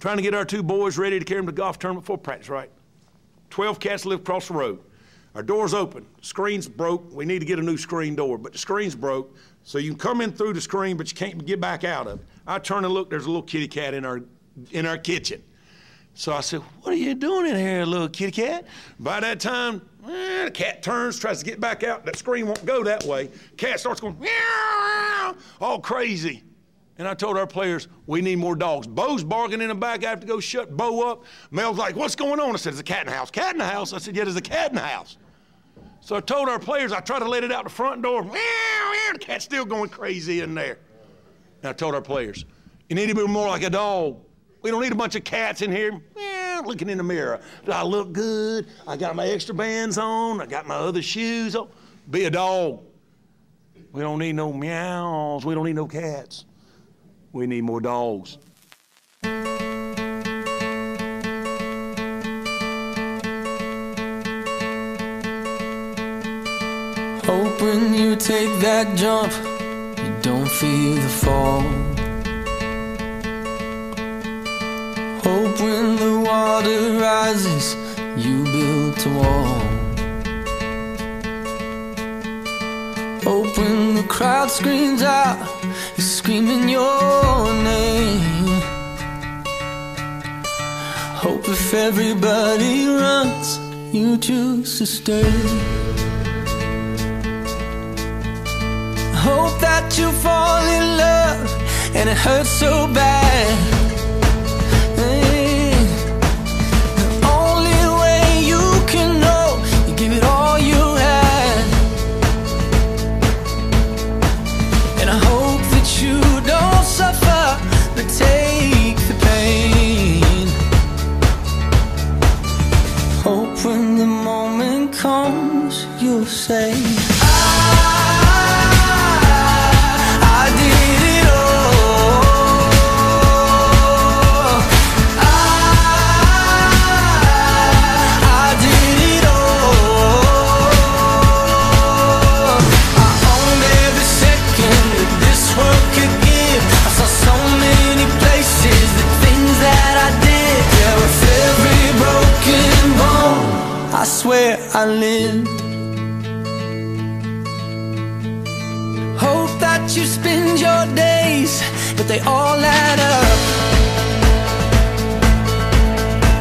trying to get our two boys ready to carry them to golf tournament for practice, right? 12 cats live across the road. Our door's open. Screen's broke. We need to get a new screen door, but the screen's broke. So you can come in through the screen, but you can't get back out of it. I turn and look, there's a little kitty cat in our, in our kitchen. So I said, What are you doing in here, little kitty cat? By that time, eh, the cat turns, tries to get back out. That screen won't go that way. Cat starts going, meow, all crazy. And I told our players, we need more dogs. Bo's barking in the back. I have to go shut Bo up. Mel's like, what's going on? I said, there's a cat in the house. Cat in the house? I said, yeah, there's a cat in the house. So I told our players, I tried to let it out the front door. Meow, meow, the cat's still going crazy in there. And I told our players, you need to be more like a dog. We don't need a bunch of cats in here yeah, looking in the mirror. Do I look good? I got my extra bands on. I got my other shoes on. Be a dog. We don't need no meows. We don't need no cats. We need more dogs. Hope when you take that jump, you don't feel the fall. Hope when the water rises, you build a wall. Hope when the crowd screams out, screaming your name. Hope if everybody runs, you choose to stay. Hope that you fall in love and it hurts so bad. You spend your days, but they all add up.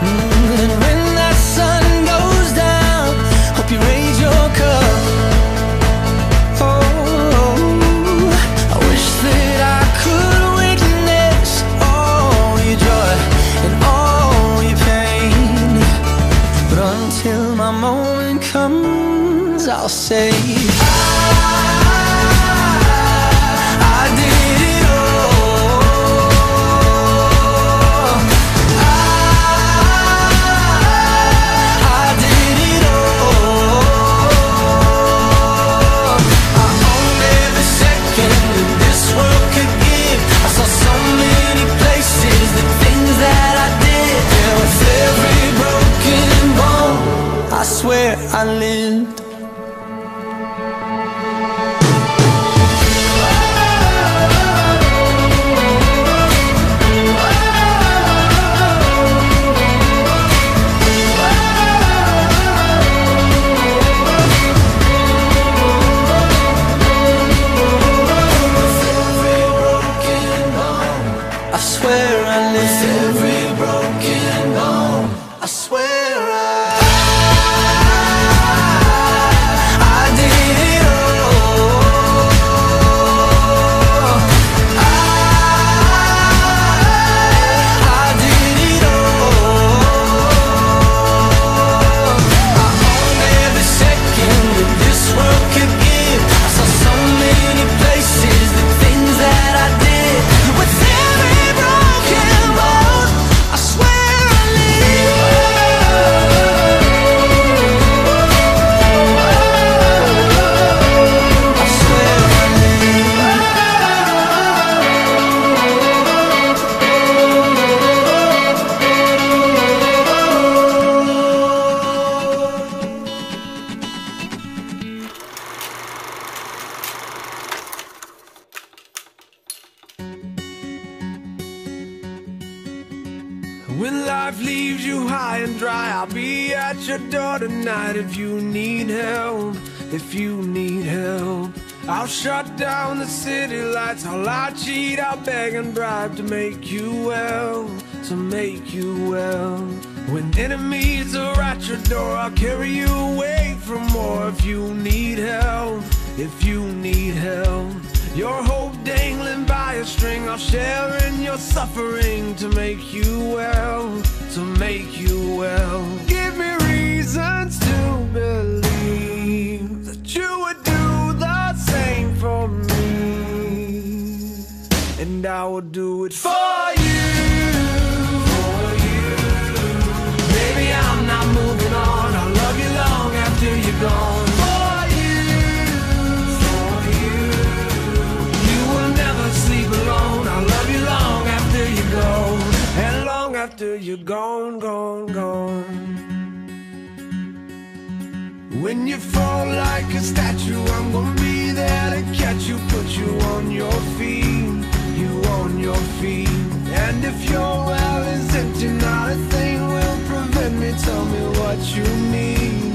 Mm, And when that sun goes down, hope you raise your cup. Oh, I wish that I could witness all your joy and all your pain. But until my moment comes, I'll say. I lived. High and dry, I'll be at your door tonight if you need help. If you need help, I'll shut down the city lights. I'll lie, cheat, I'll beg and bribe to make you well, to make you well. When enemies are at your door, I'll carry you away from more if you need help. If you need help. Your hope dangling by a string I'll share in your suffering to make you well To make you well. Give me reasons to believe That you would do the same for me. And I will do it for you. For you Baby, I'm not moving on. I'll love you long after you're gone. For you, for you. You will never sleep alone. I love you long after you're gone, and long after you're gone, put you on your feet, you on your feet. And if your well is empty, not a thing will prevent me. Tell me what you need,